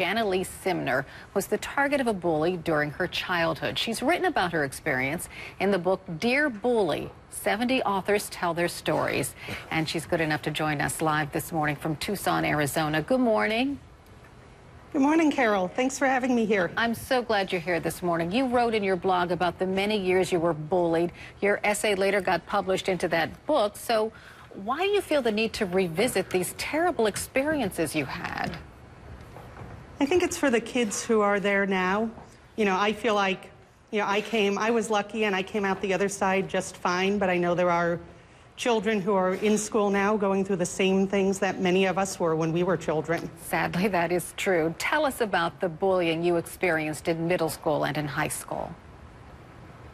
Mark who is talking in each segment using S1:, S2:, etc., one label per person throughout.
S1: Janni Lee Simner was the target of a bully during her childhood. She's written about her experience in the book Dear Bully. 70 authors tell their stories. And she's good enough to join us live this morning from Tucson, Arizona. Good morning.
S2: Good morning, Carol. Thanks for having me here.
S1: I'm so glad you're here this morning. You wrote in your blog about the many years you were bullied. Your essay later got published into that book. So why do you feel the need to revisit these terrible experiences you had?
S2: I think it's for the kids who are there now. You know, I feel like, you know, I came, I was lucky and I came out the other side just fine, but I know there are children who are in school now going through the same things that many of us were when we were children.
S1: Sadly, that is true. Tell us about the bullying you experienced in middle school and in high school.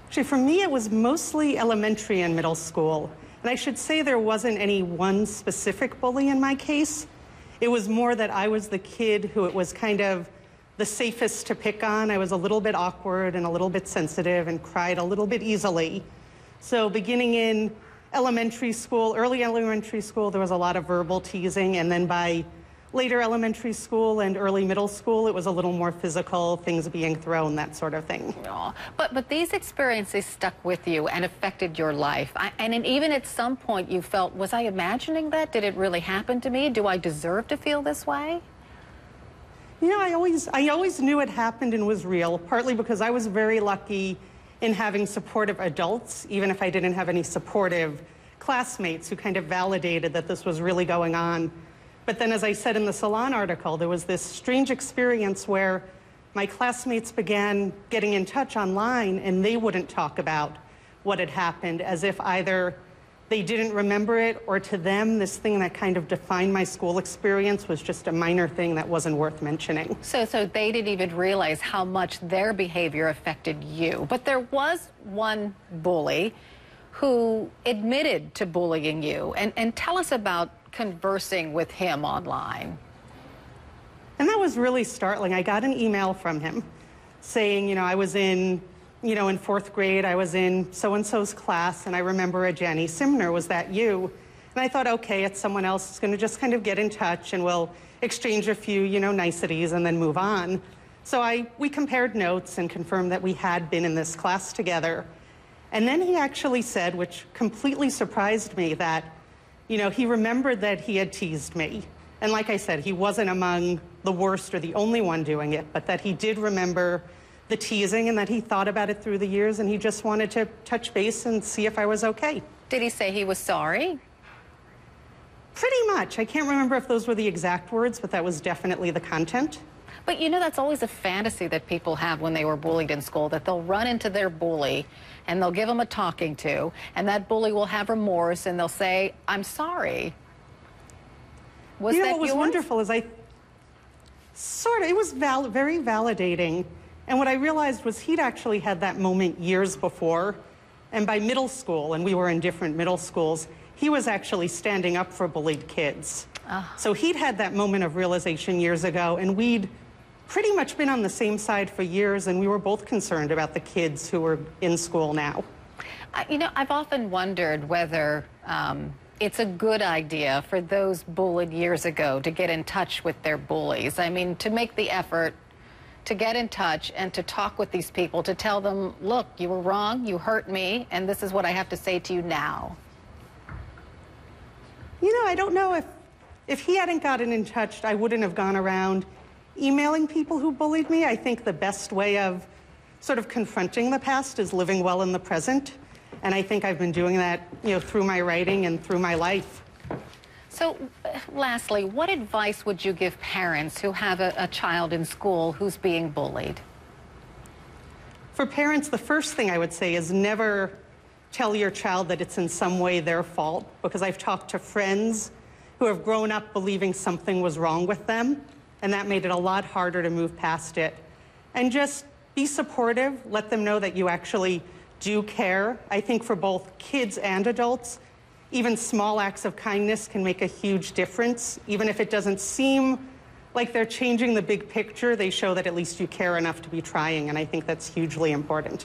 S2: Actually, for me, it was mostly elementary and middle school. And I should say there wasn't any one specific bully in my case. It was more that I was the kid who it was kind of the safest to pick on. I was a little bit awkward and a little bit sensitive and cried a little bit easily. So beginning in elementary school, early elementary school, there was a lot of verbal teasing. And then by later elementary school and early middle school, it was a little more physical, things being thrown, that sort of thing.
S1: Aww. But but these experiences stuck with you and affected your life. I, and even at some point, you felt, was I imagining that? Did it really happen to me? Do I deserve to feel this way?
S2: You know, I always I always knew it happened and was real. Partly because I was very lucky in having supportive adults, even if I didn't have any supportive classmates who kind of validated that this was really going on but then, as I said in the Salon article, there was this strange experience where my classmates began getting in touch online and they wouldn't talk about what had happened as if either they didn't remember it or to them this thing that kind of defined my school experience was just a minor thing that wasn't worth mentioning.
S1: So so they didn't even realize how much their behavior affected you. But there was one bully who admitted to bullying you. And and tell us about conversing with him online?
S2: And that was really startling. I got an email from him saying, you know, I was in, you know, in fourth grade, I was in so and so's class, and I remember a Jenny Simner. Was that you? And I thought, okay, it's someone else who's going to just kind of get in touch and we'll exchange a few, you know, niceties and then move on. So I, we compared notes and confirmed that we had been in this class together. And then he actually said, which completely surprised me, that you know, he remembered that he had teased me. And like I said, he wasn't among the worst or the only one doing it, but that he did remember the teasing and that he thought about it through the years and he just wanted to touch base and see if I was okay.
S1: Did he say he was sorry?
S2: Pretty much. I can't remember if those were the exact words, but that was definitely the content.
S1: But you know, that's always a fantasy that people have when they were bullied in school, that they'll run into their bully and they'll give them a talking to, and that bully will have remorse and they'll say, I'm sorry.
S2: Was you know, what was yours? wonderful is I sort of, it was val very validating. And what I realized was he'd actually had that moment years before. And by middle school, and we were in different middle schools, he was actually standing up for bullied kids. Oh. So he'd had that moment of realization years ago, and we'd pretty much been on the same side for years, and we were both concerned about the kids who were in school now.
S1: Uh, you know, I've often wondered whether um, it's a good idea for those bullied years ago to get in touch with their bullies. I mean, to make the effort to get in touch and to talk with these people, to tell them, look, you were wrong, you hurt me, and this is what I have to say to you now.
S2: You know, I don't know if, if he hadn't gotten in touch, I wouldn't have gone around emailing people who bullied me. I think the best way of sort of confronting the past is living well in the present. And I think I've been doing that, you know, through my writing and through my life.
S1: So, lastly, what advice would you give parents who have a, a child in school who's being bullied?
S2: For parents, the first thing I would say is never tell your child that it's in some way their fault, because I've talked to friends who have grown up believing something was wrong with them and that made it a lot harder to move past it. And just be supportive, let them know that you actually do care. I think for both kids and adults, even small acts of kindness can make a huge difference. Even if it doesn't seem like they're changing the big picture, they show that at least you care enough to be trying, and I think that's hugely important.